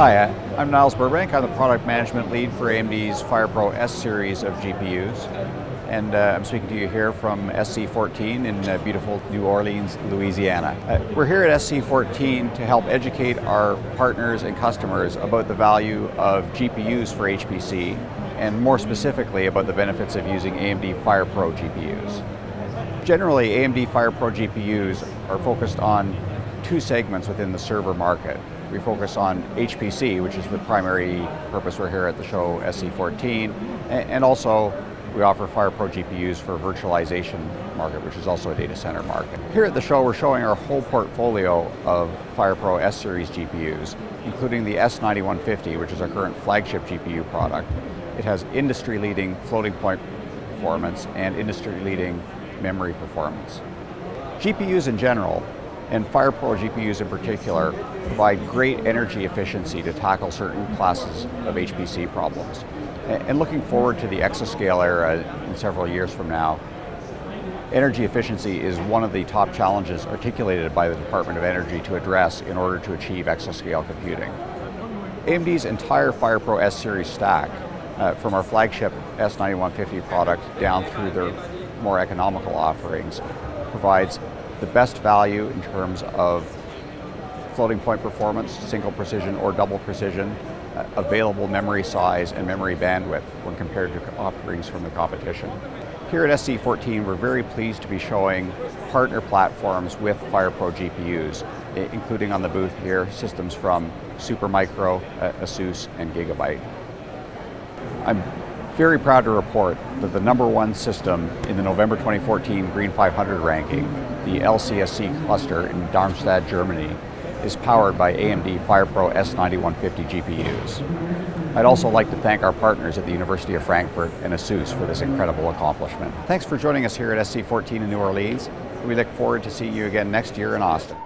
Hi, uh, I'm Niles Burbank. I'm the product management lead for AMD's FirePro S series of GPUs. And uh, I'm speaking to you here from SC14 in uh, beautiful New Orleans, Louisiana. Uh, we're here at SC14 to help educate our partners and customers about the value of GPUs for HPC, and more specifically about the benefits of using AMD FirePro GPUs. Generally, AMD FirePro GPUs are focused on two segments within the server market. We focus on HPC, which is the primary purpose we're here at the show, SC14, and also we offer FirePro GPUs for virtualization market, which is also a data center market. Here at the show, we're showing our whole portfolio of FirePro S-Series GPUs, including the S9150, which is our current flagship GPU product. It has industry-leading floating point performance and industry-leading memory performance. GPUs in general and FirePro GPUs in particular provide great energy efficiency to tackle certain classes of HPC problems. And looking forward to the exascale era in several years from now, energy efficiency is one of the top challenges articulated by the Department of Energy to address in order to achieve exascale computing. AMD's entire FirePro S-Series stack, uh, from our flagship S9150 product down through their more economical offerings, provides the best value in terms of floating point performance, single precision or double precision, uh, available memory size and memory bandwidth when compared to offerings from the competition. Here at SC14, we're very pleased to be showing partner platforms with FirePro GPUs, including on the booth here, systems from Supermicro, uh, ASUS, and Gigabyte. I'm very proud to report that the number one system in the November 2014 Green 500 ranking, the LCSC cluster in Darmstadt, Germany, is powered by AMD FirePro S9150 GPUs. I'd also like to thank our partners at the University of Frankfurt and ASUS for this incredible accomplishment. Thanks for joining us here at SC14 in New Orleans. We look forward to seeing you again next year in Austin.